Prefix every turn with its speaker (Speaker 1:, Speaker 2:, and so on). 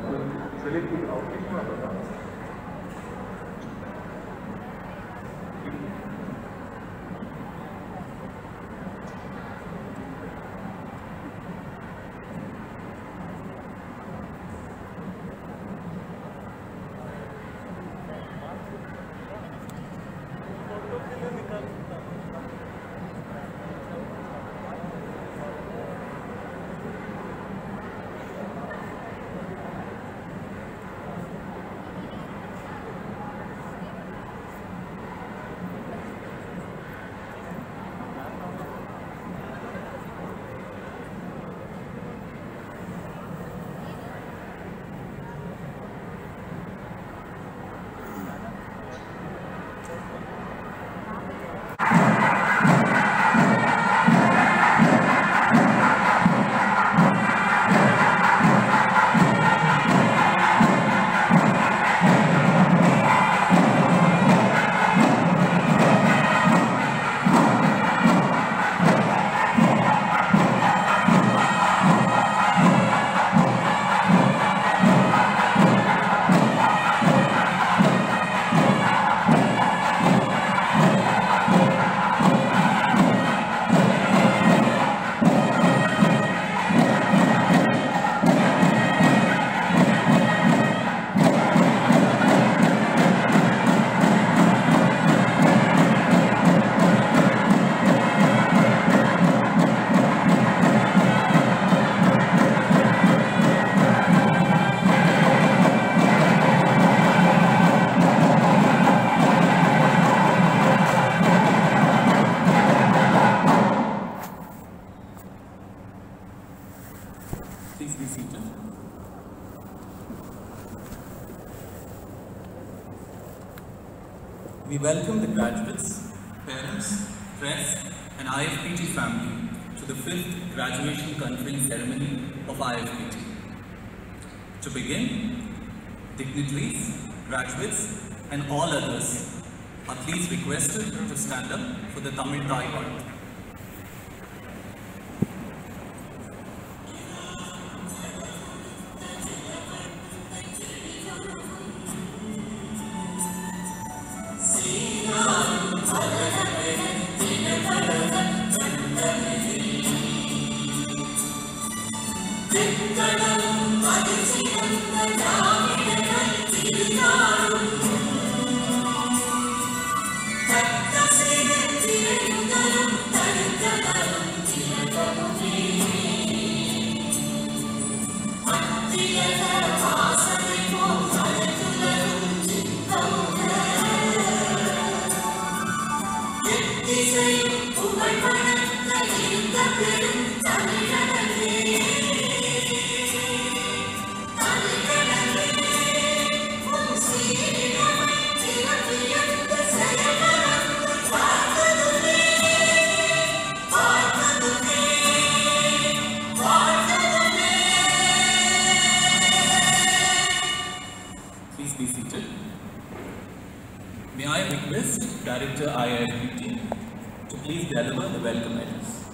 Speaker 1: Verboten, sie liegt auch nicht mehr bekannt.
Speaker 2: Please be seated. We welcome the graduates, parents, press, and IIFPT family to the fifth graduation conference ceremony of IIFPT. To begin, dignitaries, graduates, and all others are please requested to stand up for the Tamil Thai திசையும் புகழ் வணங்க இருந்த பெரும் தமிழன May I request Director IIFPT to please deliver the welcome address.